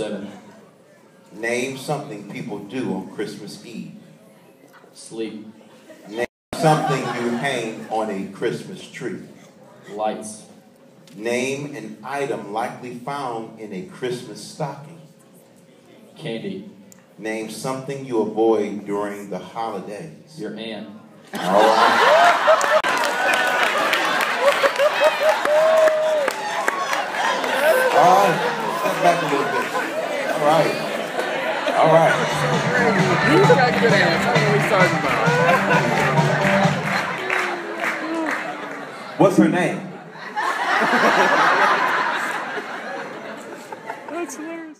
Seven. Name something people do on Christmas Eve. Sleep. Name something you hang on a Christmas tree. Lights. Name an item likely found in a Christmas stocking. Candy. Name something you avoid during the holidays. Your aunt. All right. All right. Step back a little bit. All right. All right. You got good ass. What are we talking about. What's her name? That's hilarious.